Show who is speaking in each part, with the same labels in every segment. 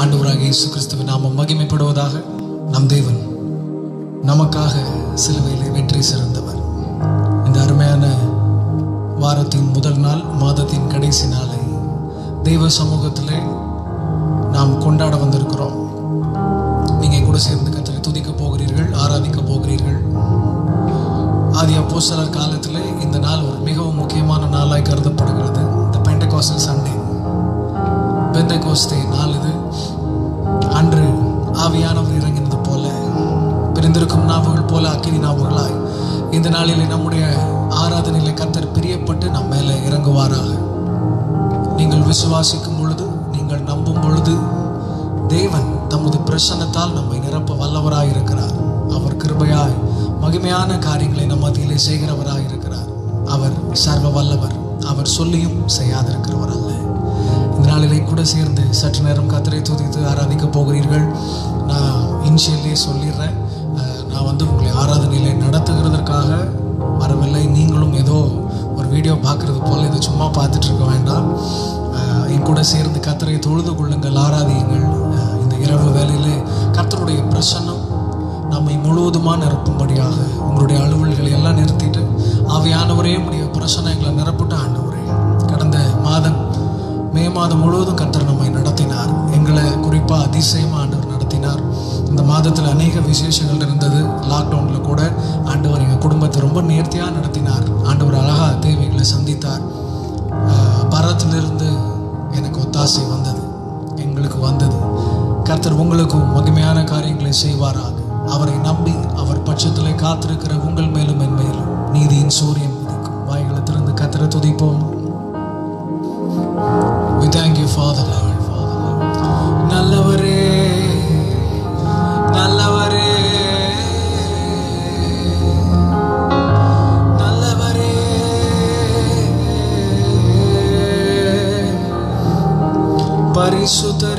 Speaker 1: ஆண்டவராக இயேசு கிறிஸ்துவின் நாம மகிமைப்படுவதாக நம் தேவன் நமக்காக சிலுவையில் வெற்றி சிறந்தவர். இந்த அருமையான வாரத்தின் முதல் நாள் மாதத்தின் கடைசி நாளை தெய்வ சமூகத்தில் நாம் கொண்டாட வந்திருக்கிறோம். நீங்கள் கூட சேர்ந்து கத்தரை துதிக்க போகிறீர்கள் ஆராதிக்க போகிறீர்கள். ஆதி போஸ்டலா காலத்தில் இந்த நாள் ஒரு மிகவும் முக்கியமான நாளாய் கருதப்படுகிறது. இந்த பெண்டகோஸ்டல் சண்டே பெந்தகோஸ்தே நாள் இது. அன்று ஆவியானவர் இறங்கினது போல பிரிந்திருக்கும் நாவுகள் போல அக்கினி நாவுகளாய். இந்த நாளில் நம்முடைய ஆராதனையில கத்தர் பிரியப்பட்டு நம் மேலே இறங்குவாராக. நீங்கள் விசுவாசிக்கும் பொழுது நீங்கள் நம்பும் பொழுது தேவன் தமது பிரசன்னத்தால் நம்மை நிரப்ப வல்லவராய் இருக்கிறார். அவர் கிருபையாய் மகிமையான காரியங்களை நம் மத்தியிலே செய்கிறவராய் இருக்கிறார். அவர் சர்வ வல்லவர். அவர் சொல்லியும் செய்யாதிருக்கிறவர். நாளிலே கூட சேர்ந்து சற்று நேரம் கத்தரை துதித்து ஆராதிக்க போகிறீர்கள். நான் இன்ஷியல்லே சொல்லிடுறேன். நான் வந்து உங்களை ஆராதனையிலே நடத்துகிறதற்காக வரவில்லை. நீங்களும் ஏதோ ஒரு வீடியோ பார்க்குறது போல் இதை சும்மா பார்த்துட்டு இருக்க வேண்டாம் என் கூட சேர்ந்து கத்தரை தொழுது கொள்ளுங்கள் ஆராதியுங்கள். இந்த இரவு வேலையில் கத்தருடைய பிரசன்னம் நம்மை முழுவதுமாக நிரப்பும்படியாக உங்களுடைய அலுவல்களை எல்லாம் நிறுத்திட்டு ஆவியானவரே உடைய பிரசனங்களை எங்களை ஆண்டவரே மாதம் முழுவதும் கர்த்தர் நம்மை நடத்தினார். எங்களை குறிப்பாக அதிசயமாக ஆண்டவர் நடத்தினார். இந்த மாதத்தில் அநேக விசேஷங்கள் இருந்தது. லாக்டவுனில் கூட ஆண்டவர் எங்கள் குடும்பத்தை ரொம்ப நேர்த்தியாக நடத்தினார். ஆண்டவர் அழகாக தேவைகளை சந்தித்தார். பரத்திலிருந்து எனக்கு ஒத்தாசை வந்தது. எங்களுக்கு வந்தது. கர்த்தர் உங்களுக்கும் மகிமையான காரியங்களை செய்வாராக. அவரை நம்பி அவர் பட்சத்தில் காத்திருக்கிற உங்கள் மேலும் என் மேலும். நீதியின் சூரியன் வாய்களை திறந்து கத்திர துதிப்போம். We thank you, Father Lord. நல்லவரே நல்லவரே நல்லவரே பரிசுத்தரே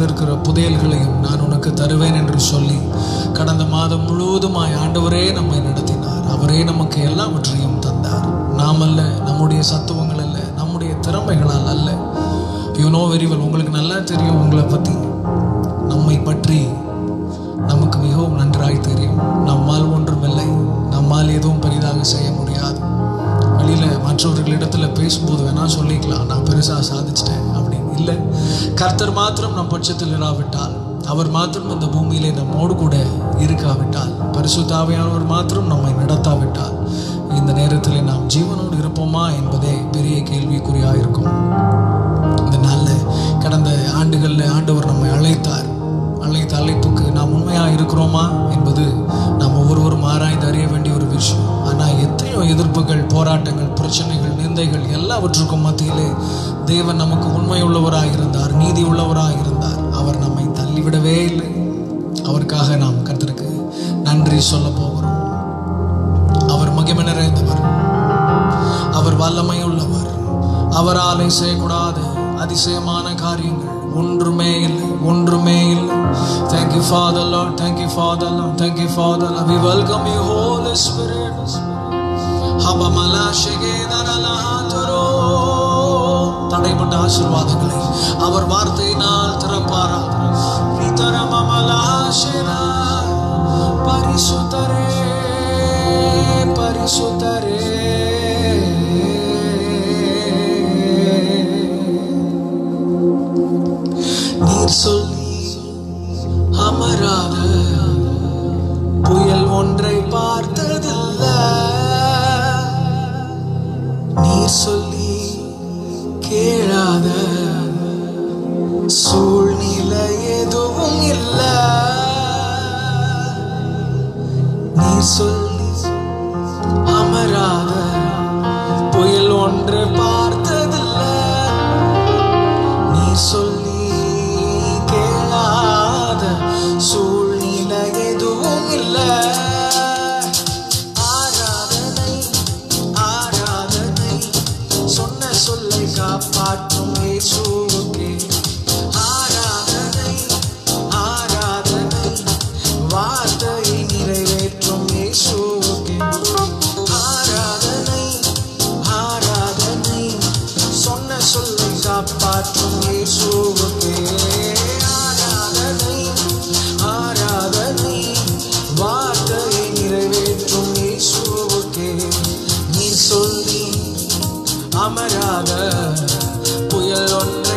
Speaker 1: ஒளிப்பிடத்தில் இருக்கிற புதையல்களையும் நான் உனக்கு தருவேன் என்று சொல்லி கடந்த மாதம் முழுவதுமாய் ஆண்டவரே நம்மை நடத்தினார். அவரே நமக்கு எல்லாவற்றையும் தந்தார். நாம் அல்ல நம்முடைய சத்துவங்கள் அல்ல நம்முடைய திறமைகளால் அல்ல. யூ நோ வெரி வெல் உங்களுக்கு நல்லா தெரியும் உங்களை பற்றி நம்மை பற்றி நமக்கு மிகவும் நன்றாய் தெரியும். நம்மால் ஒன்றுமில்லை நம்மால் எதுவும் பெரிதாக செய்ய முடியாது. வெளியில் மற்றவர்களிடத்தில் பேசும்போது வேணால் சொல்லிக்கலாம். நான் பெருசாக சாதிச்சிட்டேன். இல்லை. கர்த்தர் மாத்திரம் நம் பட்சத்தில் இராவிட்டால் அவர் மாத்திரம் இந்த பூமியிலே நம்மோடு கூட இருக்காவிட்டால் பரிசுத்தாவையானவர் மாத்திரம் நம்மை நடத்தாவிட்டால் இந்த நேரத்தில் நாம் ஜீவனோடு இருப்போமா என்பதே பெரிய கேள்விக்குறியாக இருக்கும் இந்த நாளில் கடந்த ஆண்டுகளில் ஆண்டவர் நம்மை அழைத்தார். அழைத்த அழைப்புக்கு நாம் உண்மையாக இருக்கிறோமா என்பது நாம் ஒவ்வொருவரும் ஆராய்ந்து அறிய வேண்டிய ஒரு விஷயம். ஆனால் எத்தனையோ எதிர்ப்புகள் போராட்டங்கள் பிரச்சனைகள் நிந்தைகள் எல்லாவற்றுக்கும் மத்தியிலே தேவன் நமக்கு உண்மை உள்ளவராக இருந்தார் நீதி உள்ளவராக இருந்தார் அவர் நம்மை தள்ளிவிடவே இல்லை. அவருக்காக நாம் கர்த்தருக்கு நன்றி சொல்ல போகிறோம். அவர் மகிமை நிறைந்தவர் அவர் வல்லமை உள்ளவர் அவராலே செய்யக்கூடாத அதிசயமான காரியங்கள் ஒன்றுமே இல்லை ஒன்றுமே இல்லை. Thank you father lord. Thank you father lord. Thank you father lord. We welcome you holy spirit. ஹபமலா ஷெகேதரலஹாதரோ. தடைப்பட்ட ஆசீர்வாதங்களை அவர் வார்த்தையினால் திறப்பாரா பிதரமமலா ஷெரா. பரிசுத்தரே பரிசுத்தரே நீர் சொல் அமராத புயல் ஒன்றை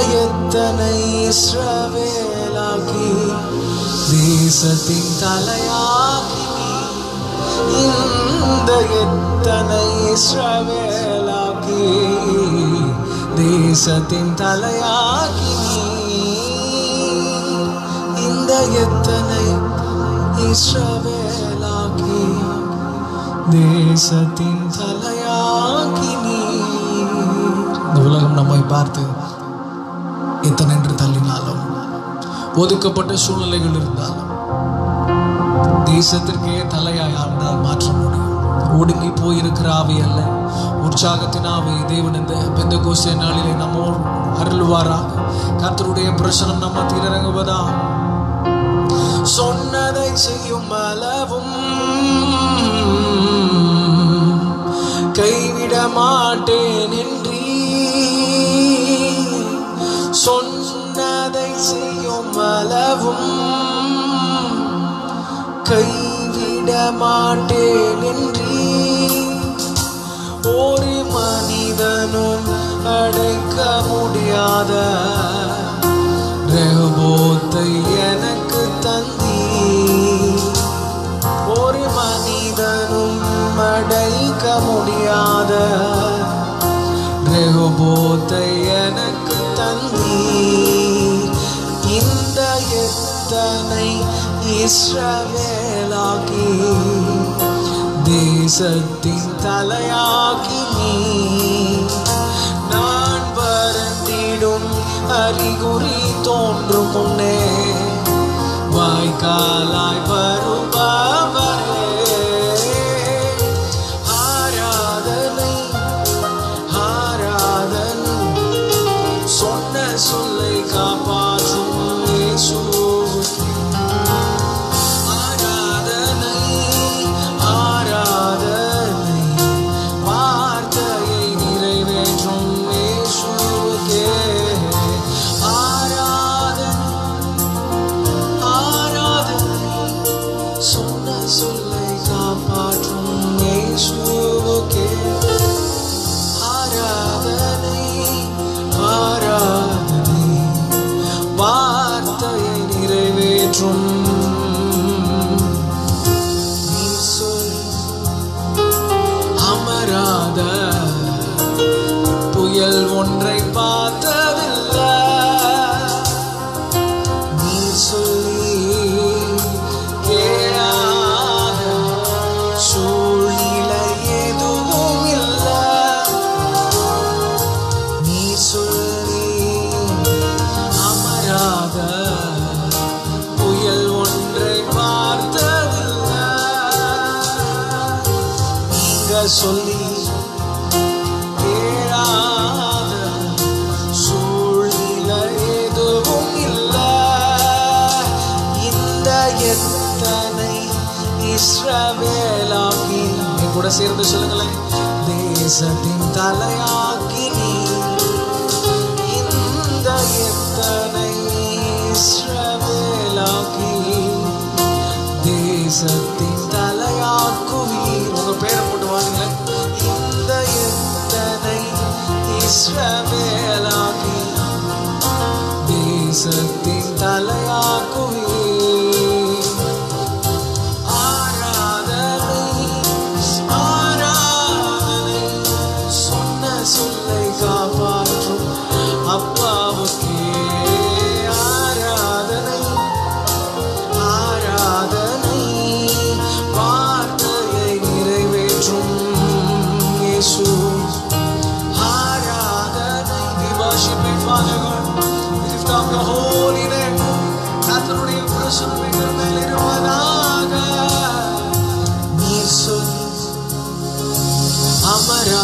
Speaker 1: எத்தனை இஸ்ரவேலாகி? தேசத்தின் தலையாகி இந்த எத்தனை இஸ்ரவேலாகி? தேசத்தின் தலையாகி இந்த எத்தனை இஸ்ரவேலாகி? தேசத்தின் தலையாகி நீ. உலகம் நம்மை பார்த்து எத்தனை என்று தள்ளினாலும் ஒதுக்கப்பட்ட சூழ்நிலைகள் இருந்தாலும் தேசத்திற்கே தலையாய் அவனால் மாற்ற முடியும். ஒடுங்கி போயிருக்கிற ஆவி அல்ல. உற்சாகத்தின் ஆவி. தேவன் இந்த பெந்த கோசிய நாளிலே நம்ம அருள்வாராக. கர்த்தருடைய பிரசனம் நம்ம திரங்குவதா சொன்னதை செய்யும் அளவும் கைவிட மாட்டேன் கைவிட மாட்டேன் என்று ஒரு மனிதனும் அடைக்க முடியாத ரெகபோத்தை எனக்கு தந்தி ஒரு மனிதனும் அடைக்க முடியாத ரெகபோத்தை எனக்கு தந்தீ எத்தனை இஸ்ரவேலாகி தேசத்தின் தலையாகி நீ. நான் வருந்திடும் அறிகுறி தோன்றும் முன்னே வாய்க்காலாய் வர சேர்ந்து சொல்லுங்களேன் தேசத்தின் தலையாக்கி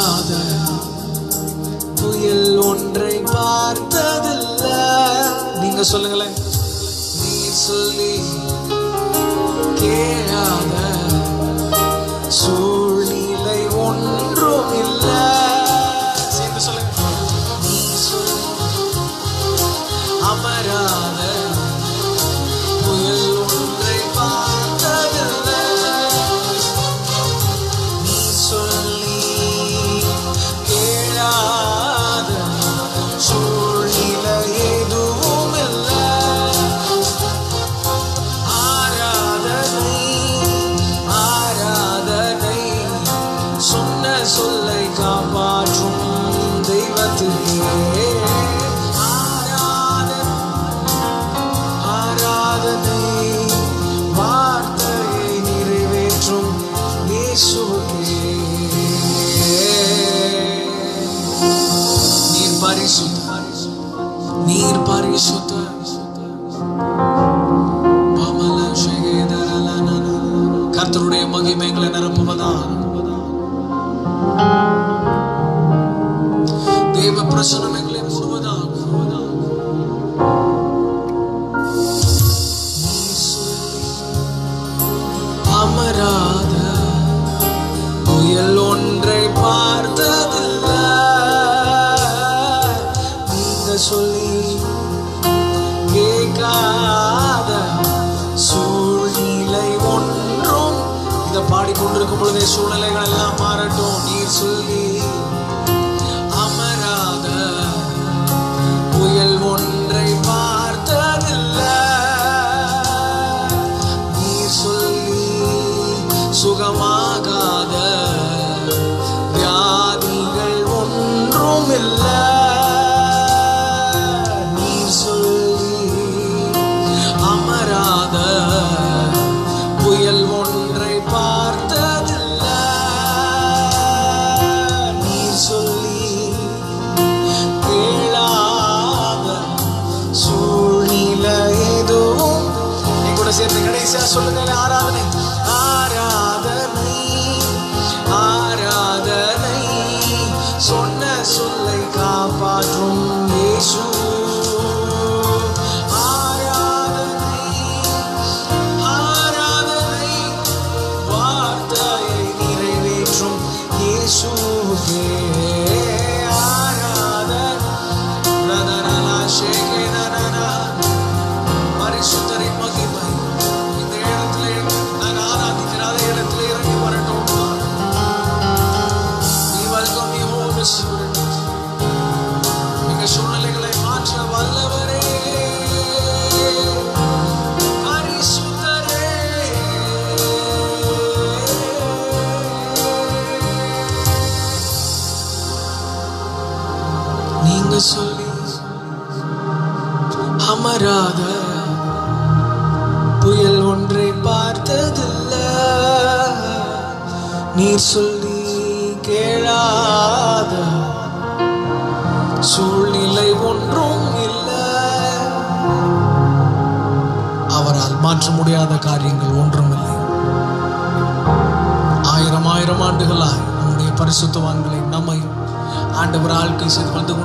Speaker 1: அமராத புயல் ஒன்றை பார்த்ததில்ல. நீங்க சொல்லுங்களேன். நீ சொல்லி கேளாத சூ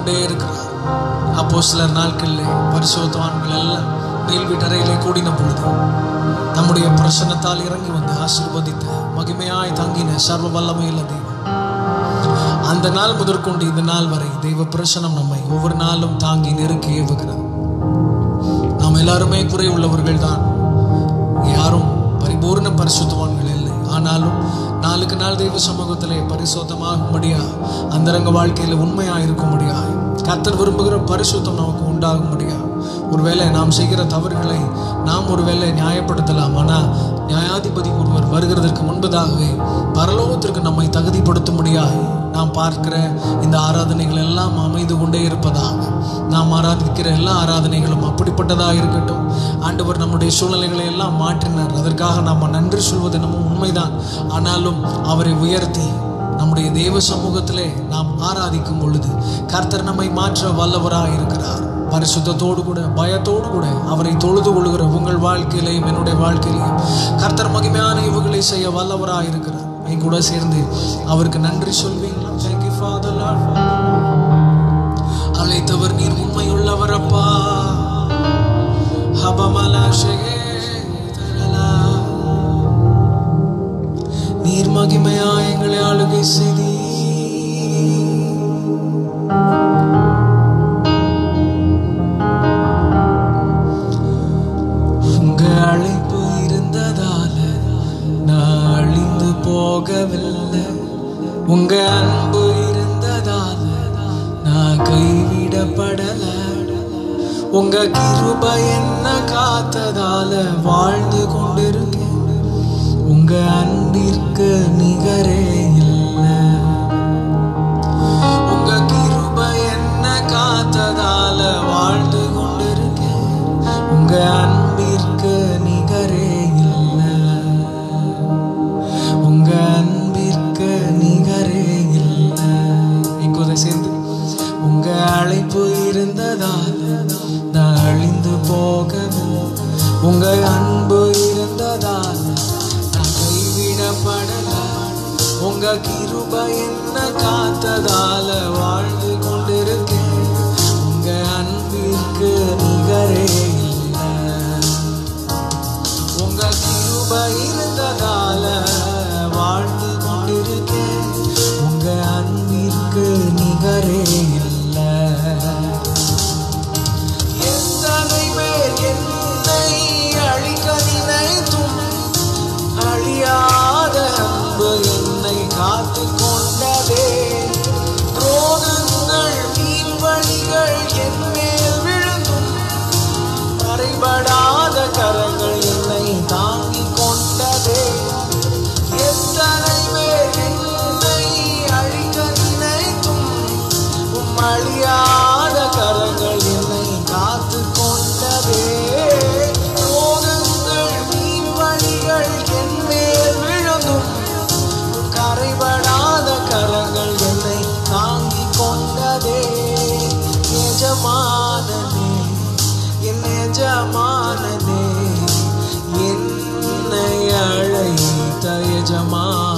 Speaker 1: கொண்டே இருக்கிறார் அப்போ சிலர் நாட்களிலே பரிசுத்தவான்கள் எல்லாம் மேல் வீட்டறையிலே கூடின பொழுது நம்முடைய பிரசனத்தால் இறங்கி வந்து ஆசிர்வதித்த மகிமையாய் தங்கின சர்வ வல்லமையுள்ள தெய்வம் அந்த நாள் முதற்கொண்டு இந்த நாள் வரை தெய்வ பிரசனம் நம்மை ஒவ்வொரு நாளும் தாங்கி நெருக்கி ஏவுகிறது நாம் எல்லாருமே குறை உள்ளவர்கள் தான் யாரும் பரிபூர்ண பரிசுத்தவான்கள் இல்லை. ஆனாலும் நாளுக்கு நாள் தெய்வ சமூகத்திலே பரிசுத்தமாகும்படியா அந்தரங்க வாழ்க்கையில் உண்மையா இருக்கும்படியா? கத்தர் விரும்புகிற பரிசுத்தம் நமக்கு உண்டாகும்படியா? ஒருவேளை நாம் செய்கிற தவறுகளை நாம் ஒருவேளை நியாயப்படுத்தலாம் ஆனால் நியாயாதிபதி ஒருவர் வருகிறதற்கு முன்பதாகவே பரலோகத்திற்கு நம்மை தகுதிப்படுத்தும்படியாய் நாம் பார்க்கிற இந்த ஆராதனைகள் எல்லாம் அமைந்து கொண்டே இருப்பதாக. நாம் ஆராதிக்கிற எல்லா ஆராதனைகளும் அப்படிப்பட்டதாக இருக்கட்டும். ஆண்டவர் நம்முடைய சூழ்நிலைகளை எல்லாம் மாற்றினார். அதற்காக நாம் நன்றி சொல்வது நம்ம உண்மைதான். ஆனாலும் அவரை உயர்த்தி நம்முடைய தெய்வ சமூகத்திலே நாம் ஆராதிக்கும் பொழுது கர்த்தர் நம்மை மாற்ற வல்லவராக இருக்கிறார் பரிசுத்தோடு கூட பயத்தோடு கூட அவரை தொழுது கொள்கிற உங்கள் வாழ்க்கையிலையும் என்னுடைய வாழ்க்கையிலையும் கர்த்தர் மகிமையான இவங்களை செய்ய வல்லவராக இருக்கிறார். என் கூட சேர்ந்து அவருக்கு நன்றி சொல்வீங்களா? தேங்க்யூ ஃபாதர் அழைத்தவர் நீர் உண்மை உள்ளவரப்பா ஹபமலா நீர் மகிமையா எங்களை ஆளுகை செய்தி போகவில்லை. உங்க அன்பு இருந்ததால நான் கைவிடப்படல. உங்க கிருப என்ன காத்ததால வாழ்ந்து கொண்டிருக்கேன். உங்க அன்பிற்கு நிகரே இல்லை. உங்க கிருப என்ன காத்ததால வாழ்ந்து கொண்டிருக்கேன். உங்க அன்பு जमा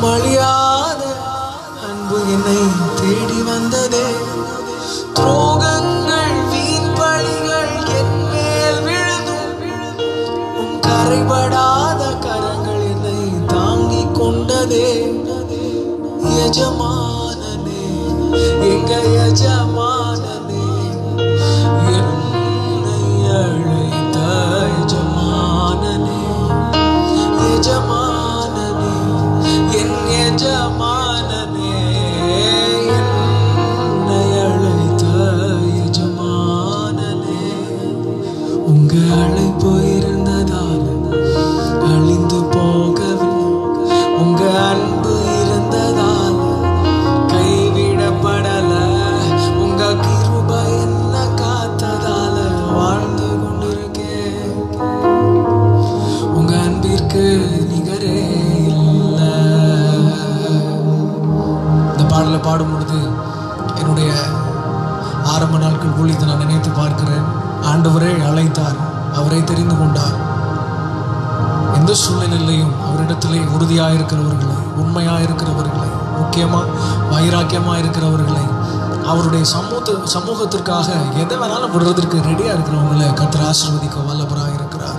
Speaker 1: மழியாத அன்பு என்னை தேடி சமூகத்திற்காக எதை வேணாலும் விடுறதற்கு ரெடியா இருக்கிறவங்கள கர்த்தர் ஆசீர்வதிக்க வல்லபராக இருக்கிறார்.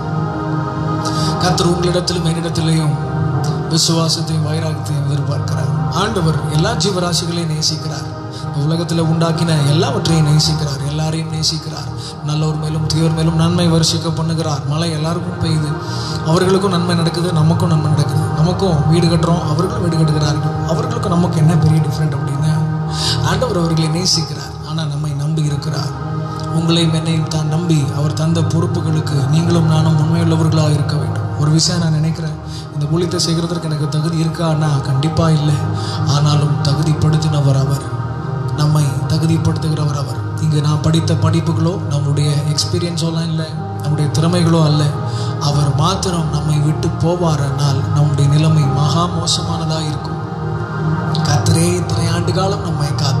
Speaker 1: கர்த்தர் உங்களிடத்திலும் என்னிடத்திலையும் விசுவாசத்தையும் வைராகத்தையும் எதிர்பார்க்கிறார். ஆண்டவர் எல்லா ஜீவராசிகளையும் நேசிக்கிறார். உலகத்தில் உண்டாக்கின எல்லாவற்றையும் நேசிக்கிறார். எல்லாரையும் நேசிக்கிறார். நல்லோர் மேலும் தீவர் மேலும் நன்மை வருஷிக்க பண்ணுகிறார். மழை எல்லாருக்கும் பெய்யுது. அவர்களுக்கும் நன்மை நடக்குது நமக்கும் நன்மை நடக்குது. நமக்கும் வீடு கட்டுறோம் அவர்களும் வீடு கட்டுகிறார்கள். அவர்களுக்கும் நமக்கு என்ன பெரிய டிஃப்ரெண்ட் அப்படின்னா ஆண்டவர் அவர்களை நேசிக்கிறார். ஆனால் இருக்கிறார் உங்களையும் என்னையும் தான் நம்பி அவர் தந்த பொறுப்புகளுக்கு நீங்களும் நானும் உண்மையுள்ளவர்களாக இருக்க வேண்டும். ஒரு விஷயம் நான் நினைக்கிறேன். இந்த ஊழியத்தை செய்கிறதற்கு எனக்கு தகுதி இருக்கான்னா கண்டிப்பாக இல்லை. ஆனாலும் தகுதிப்படுத்தினவர் அவர். நம்மை தகுதிப்படுத்துகிறவர் அவர். இங்கே நான் படித்த படிப்புகளோ நம்முடைய எக்ஸ்பீரியன்ஸோலாம் இல்லை. நம்முடைய திறமைகளோ அல்ல. அவர் மாத்திரம் நம்மை விட்டு போவாரனால் நம்முடைய நிலைமை மகா மோசமானதாக இருக்கும். கத்திரே இத்தனை ஆண்டு காலம் நம்மை காத்து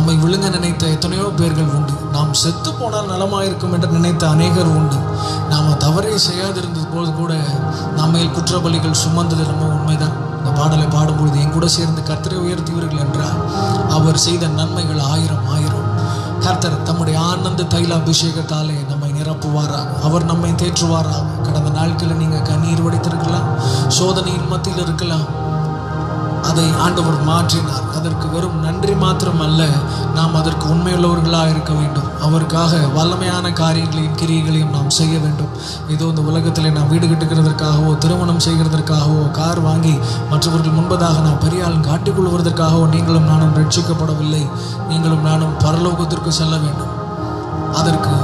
Speaker 1: நம்மை விழுங்க நினைத்த எத்தனையோ பேர்கள் உண்டு. நாம் செத்து போனால் நலமாயிருக்கும் என்று நினைத்த அநேகர் உண்டு. நாம் தவறே செய்யாதிருந்தது போது கூட நம்மையில் குற்றபலிகள் சுமந்தது நம்ம உண்மைதான். இந்த பாடலை பாடும்பொழுது என் கூட சேர்ந்து கர்த்தரை உயர்த்தியவர்கள் என்றார் அவர் செய்த நன்மைகள் ஆயிரம் ஆயிரம். கர்த்தர் தம்முடைய ஆனந்த தைல அபிஷேகத்தாலே நம்மை நிரப்புவாராக. அவர் நம்மை தேற்றுவாராக. கடந்த நாட்களில் நீங்கள் கண்ணீர் வடித்திருக்கலாம் சோதனையின் மத்தியில் இருக்கலாம் அதை ஆண்டவர் மாற்றினார். அதற்கு வெறும் நன்றி மாத்திரம் அல்ல நாம் அதற்கு உண்மையுள்ளவர்களாக இருக்க வேண்டும். அவருக்காக வல்லமையான காரியங்களையும் கிரியைகளையும் நாம் செய்ய வேண்டும். இதோ இந்த உலகத்தில் நாம் வீடு கட்டுகிறதற்காகவோ திருமணம் செய்கிறதற்காகவோ கார் வாங்கி மற்றவர்கள் முன்பதாக நாம் பெரிய ஆளும் காட்டிக் கொள்வதற்காகவோ நீங்களும் நானும் ரட்சிக்கப்படவில்லை. நீங்களும் நானும் பரலோகத்திற்கு செல்ல வேண்டும். அதற்கு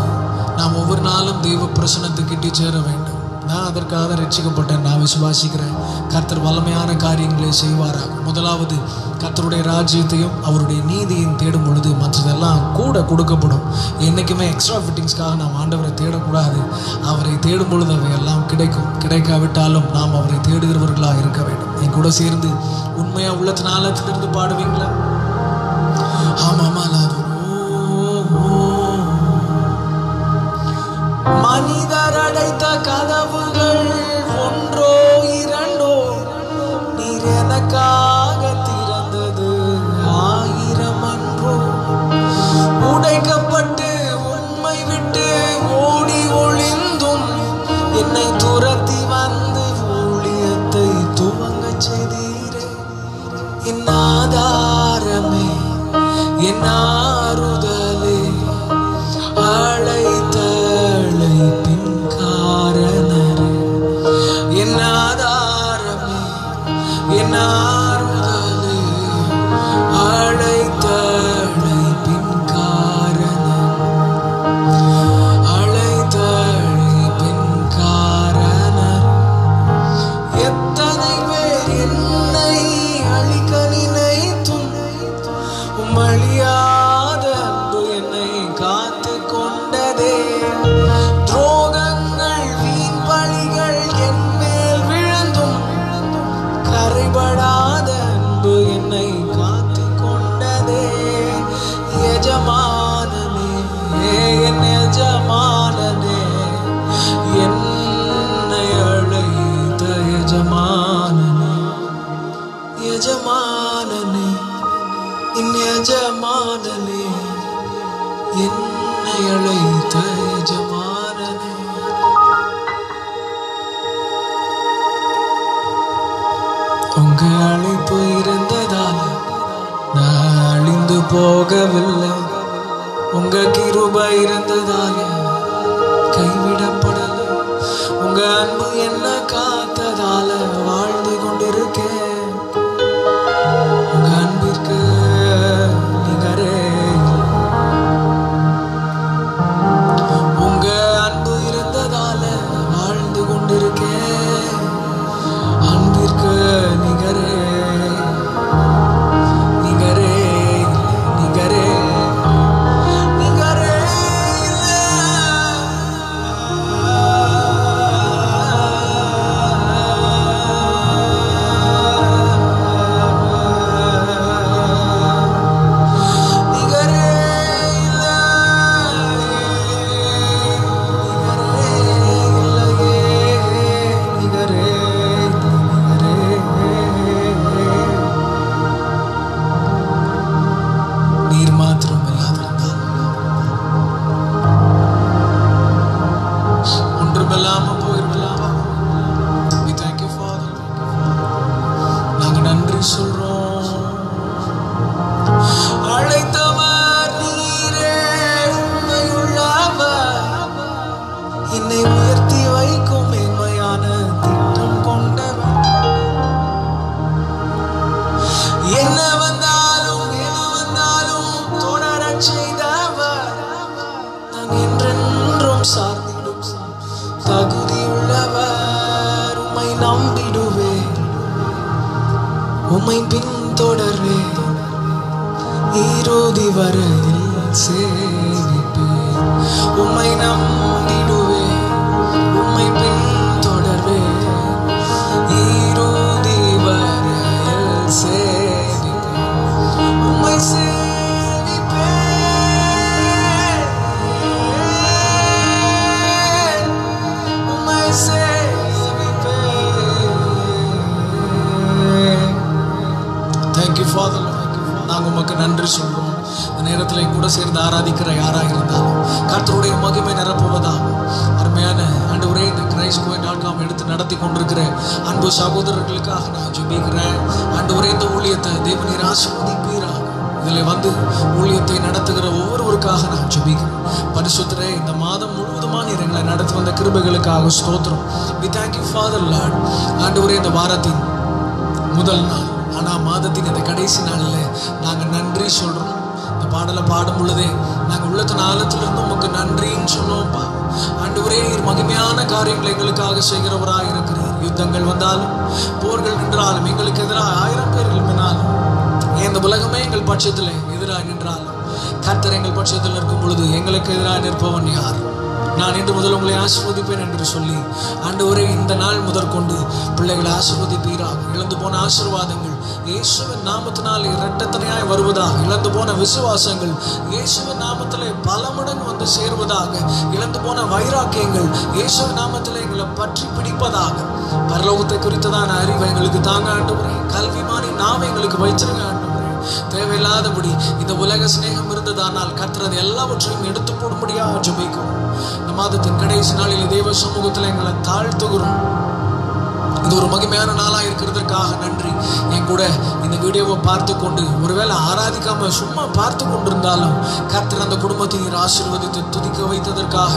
Speaker 1: நாம் ஒவ்வொரு நாளும் தெய்வ பிரசனத்துக்கிட்டே சேர வேண்டும். நான் அதற்காக ரட்சிக்கப்பட்டேன். நான் விசுவாசிக்கிறேன். கர்த்தர் வல்லமையான காரியங்களை செய்வாராக. முதலாவது கர்த்தருடைய ராஜ்யத்தையும் அவருடைய நீதியையும் தேடும் பொழுது மற்றதெல்லாம் கூட கொடுக்கப்படும். என்றைக்குமே எக்ஸ்ட்ரா ஃபிட்டிங்ஸ்க்காக நாம் ஆண்டவரை தேடக்கூடாது. அவரை தேடும் பொழுது அவை எல்லாம் கிடைக்கும். கிடைக்காவிட்டாலும் நாம் அவரை தேடுகிறவர்களாக இருக்க வேண்டும். என் கூட சேர்ந்து உண்மையாக உள்ளத்தினால திறந்து பாடுவீங்களா? ஆமாம் லாபம் மனிதர் அடைத்த கதவு ஆராதிக்கிற யாராக இருந்தாலும் கர்த்தருடைய மகிமை நிரப்புவதாகும் அருமையான அண்டு ஒரே இந்த கிரைஸ்ட் கோயில் டாட் காம் எடுத்து நடத்தி கொண்டிருக்கிற அன்பு சகோதரர்களுக்காக நான் ஜெபிக்கிறேன். ஆண்டவரே இந்த ஊழியத்தை தேவநீர் ஆசிர்வதிப்பீராக. இதில் வந்து ஊழியத்தை நடத்துகிற ஒவ்வொருவருக்காக நான் ஜெபிக்கிறேன். பரிசுத்தரே இந்த மாதம் முழுவதுமா நீர் எங்களை நடத்தி வந்த கிருபைகளுக்காக ஸ்தோத்திரம். We thank you father lord ஆண்டவரே இந்த வாரத்தின் முதல் நாள் ஆனால் மாதத்தின் இந்த கடைசி நாளில் நாங்கள் நன்றி சொல்கிறோம் இந்த பாடலை பாடும் பொழுதே நாங்கள் உள்ளத்தின் ஆழத்திலிருந்து உமக்கு நன்றின்னு சொன்னோம்ப்பா. ஆண்டவரே நீர் மகிமையான காரியங்களை எங்களுக்காக செய்கிறவராக இருக்கிறீர். யுத்தங்கள் வந்தாலும் போர்கள் நின்றாலும் எங்களுக்கு எதிராக ஆயிரம் பேர் எழுப்பினாலும் இந்த உலகமே எங்கள் பட்சத்தில் எதிராக நின்றாலும் கர்த்தர் எங்கள் பட்சத்தில் இருக்கும் பொழுது எங்களுக்கு எதிராக நிற்பவன் யார்? நான் இன்று முதல் உங்களை ஆசிர்வதிப்பேன் என்று சொல்லி ஆண்டவரே இந்த நாள் முதற்கொண்டு பிள்ளைகளை ஆசிர்வதிப்பீராக. இழந்து போன ஆசீர்வாதங்கள் இயேசுவின் நாமத்தினால் இரட்டத்தனையாய் வருவதாக. இழந்து போன விசுவாசங்கள் இயேசுவின் நாமத்திலே பல மடங்கு வந்து சேர்வதாக இழந்து போன வைராக்கியங்கள் இயேசு நாமத்திலே எங்களை பற்றி பிடிப்பதாக. பரலோகத்தை குறித்ததான அறிவை எங்களுக்கு தாங்க ஆண்டவரே. கல்விமானி நாம் எங்களுக்கு வைச்சிருங்க ஆண்டவரே. தேவையில்லாதபடி இந்த உலக சிநேகம் இருந்ததானால் கத்துறது எல்லாவற்றையும் எடுத்து போடும்படியாக ஜபிக்கும் இந்த மாதத்தின் கடைசி நாளில் தேவ சமூகத்தில் எங்களை தாழ்த்துகிறோம். இது ஒரு மகிமையான நாளாக இருக்கிறதுக்காக நன்றி. என் கூட இந்த வீடியோவை பார்த்து கொண்டு ஒருவேளை ஆராதிக்காம சும்மா பார்த்து கொண்டிருந்தாலும் கர்த்தர் அந்த குடும்பத்தை நீர் ஆசீர்வதித்து துதிக்க வைத்ததற்காக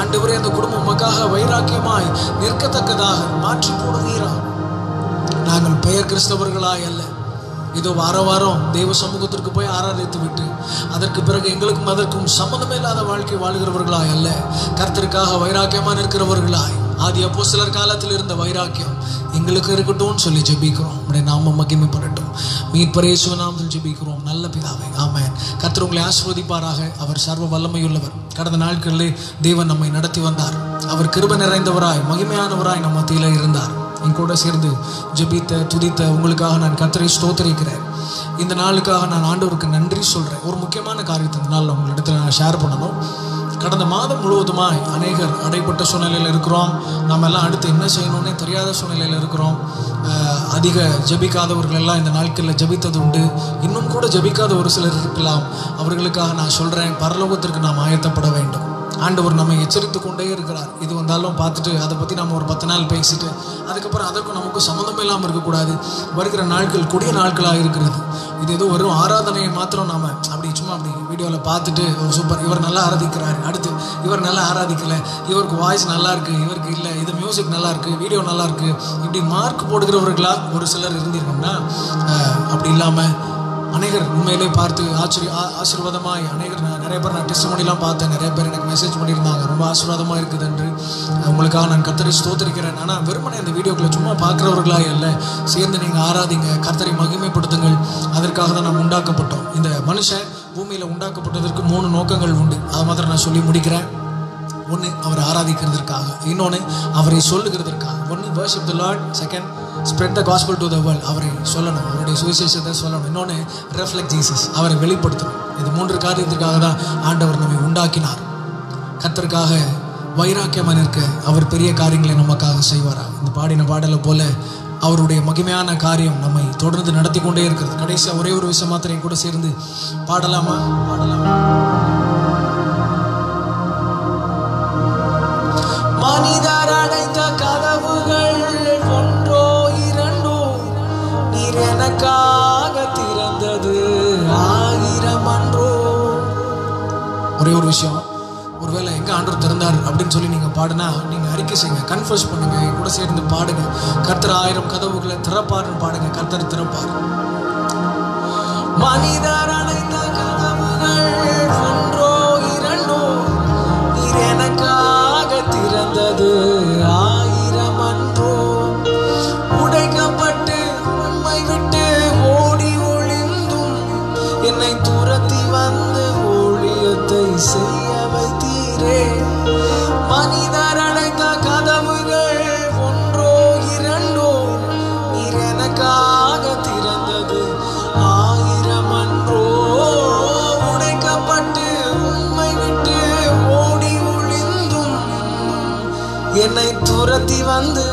Speaker 1: ஆண்டவரே அந்த குடும்பம் உமக்காக வைராக்கியமாய் நிற்கத்தக்கதாக மாற்றி போடுவீரா நாங்கள் பெயர் கிறிஸ்தவர்களாய் அல்ல. இதோ வார வாரம் தெய்வ சமூகத்திற்கு போய் ஆராதித்து விட்டு அதற்கு பிறகு எங்களுக்கும் அதற்கும் சம்மந்தமே இல்லாத வாழ்க்கை வாழ்கிறவர்களாய் அல்ல. கர்த்தருக்காக வைராக்கியமாக நிற்கிறவர்களாய். ஆதி அப்போ சிலர் காலத்தில் இருந்த வைராக்கியம் எங்களுக்கு இருக்கட்டும்னு சொல்லி ஜெபிக்கிறோம். உடைய நாம மகிமை மகிமைப்படட்டும் மீட்பரேசுவ நாமத்தில் ஜெபிக்கிறோம். நல்ல பிதாவே ஆமென். கத்தர் உங்களை ஆசிர்வதிப்பாராக. அவர் சர்வ வல்லமையுள்ளவர். கடந்த நாட்களிலே தேவன் நம்மை நடத்தி வந்தார். அவர் கிருப நிறைந்தவராய் மகிமையானவராய் நம்ம மத்தியில் இருந்தார். என் கூட சேர்ந்து ஜெபித்த துதித்த உங்களுக்காக நான் கத்தரை ஸ்தோத்தரிக்கிறேன். இந்த நாளுக்காக நான் ஆண்டவருக்கு நன்றி சொல்கிறேன் ஒரு முக்கியமான காரியத்தை இந்த நாள் உங்களிடத்தில் நான் ஷேர் பண்ணணும். கடந்த மாதம் முழுவதுமாய் அநேகர் அடைப்பட்ட சூழ்நிலையில் இருக்கிறோம். நம்ம எல்லாம் அடுத்து என்ன செய்யணும்னே தெரியாத சூழ்நிலையில் இருக்கிறோம். அதிக ஜெபிக்காதவர்கள் எல்லாம் இந்த நாட்களில் ஜெபித்தது உண்டு. இன்னும் கூட ஜெபிக்காத ஒரு சிலர் இருக்கலாம். அவர்களுக்காக நான் சொல்கிறேன் பரலோகத்திற்கு நாம் ஆயத்தப்பட வேண்டும். ஆண்டவர் நம்மை எச்சரித்து கொண்டே இருக்கிறார். இது வந்தாலும் பார்த்துட்டு அதை பற்றி நம்ம ஒரு பத்து நாள் பேசிட்டு அதுக்கப்புறம் அதற்கும் நமக்கு சம்மந்தம் இல்லாமல் இருக்கக்கூடாது. வருகிற நாட்கள் கொடிய நாட்களாக இருக்கிறது. இது ஏதோ வெறும் ஆராதனையை மாத்திரம் நாம் அப்படி சும்மா அப்படி வீடியோவில் பார்த்துட்டு சூப்பர் இவர் நல்லா ஆராதிக்கிறார். அடுத்து இவர் நல்லா ஆராதிக்கலை. இவருக்கு வாய்ஸ் நல்லா இருக்குது இவருக்கு இல்லை இது மியூசிக் நல்லா இருக்குது வீடியோ நல்லா இருக்குது இப்படி மார்க் போடுகிறவர்களாக ஒரு சிலர் இருந்திருக்கோம்னா அப்படி இல்லாமல் அநேகர் உண்மையிலே பார்த்து ஆச்சரிய ஆ- ஆசீர்வாதமாய் அநேகர் நான் நிறைய பேர் நான் டெஸ்ட் பார்த்தேன். நிறைய பேர் எனக்கு மெசேஜ் பண்ணியிருந்தாங்க. ரொம்ப ஆசீர்வாதமாக இருக்குது என்று உங்களுக்காக நான் கத்தரை ஸ்தோத்திரிக்கிறேன். ஆனால் வெறுமனே அந்த வீடியோக்களை சும்மா பார்க்குறவர்களாக இல்லை சேர்ந்து நீங்கள் ஆராதிங்க கத்தரை மகிமைப்படுத்துங்கள். அதற்காக தான் நாம் உண்டாக்கப்பட்டோம். இந்த மனுஷன் பூமியில் உண்டாக்கப்பட்டதற்கு மூணு நோக்கங்கள் உண்டு. அதை மாதிரி நான் சொல்லி முடிக்கிறேன். ஒன்று அவரை ஆராதிக்கிறதுக்காக இன்னொன்று அவரை சொல்லுகிறதற்காக. ஒன்று worship the lord second spread the gospel to the world அவரை சொல்லணும். அவருடைய சுவிசேஷத்தை சொல்லணும். இன்னொன்று ரெஃப்ளெக்ட் ஜீசஸ் அவரை வெளிப்படுத்தணும். இது மூன்று காரியத்திற்காக தான் ஆண்டவர் நம்மை உண்டாக்கினார். கத்தருக்காக வைராக்கியமாக நிற்க அவர் பெரிய காரியங்களை நமக்காக செய்வாரா? இந்த பாடின பாடலை போல அவருடைய மகிமையான காரியம் நம்மை தொடர்ந்து நடத்தி கொண்டே இருக்கிறது. கடைசியாக ஒரே ஒரு விஷயம் மாத்திரையும் கூட சேர்ந்து பாடலாமா? பாடலாமா? நீர் திறந்தது. ஆயிரம் அன்றோ. ஒரே ஒரு விஷயம். ஒருவேளை எங்க ஆண்டவர் திறந்தார் அப்படின்னு சொல்லி நீங்க பாடுனா நீங்க அறிக்கை செய்யுங்க. கன்ஃபர்ஸ் பண்ணுங்க. என் கூட சேர்ந்து பாடுங்க. கர்த்தர் ஆயிரம் கதவுகளை திறப்பாருன்னு பாடுங்க. கர்த்தர் திறப்பார். மனிதன் வந்து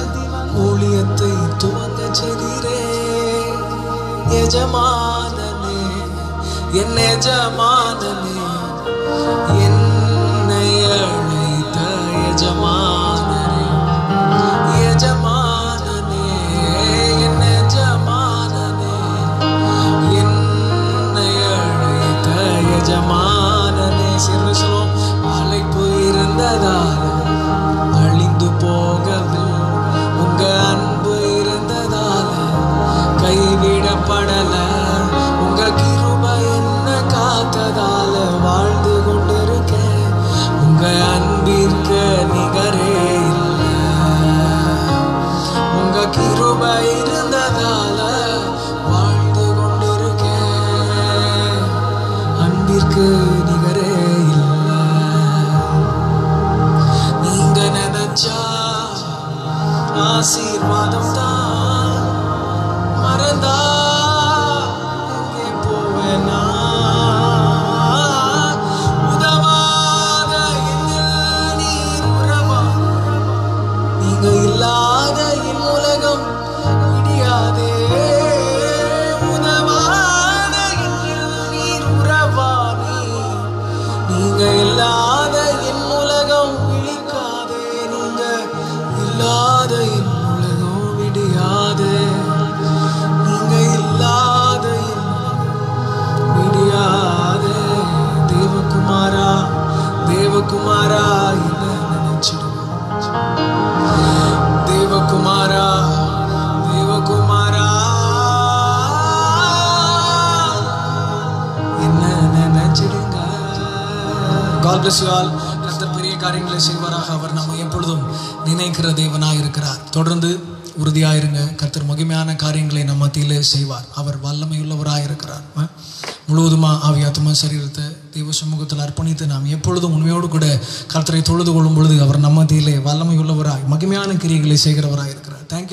Speaker 1: ஊழியத்தை துவங்க செய்தீரே எஜமானனே என் எஜமானனே என்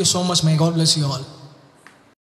Speaker 1: அவர் நம்ம மத்தியிலே வல்லமையுள்ளவராய் மகிமையான கிரியைகளை செய்கிறவராய்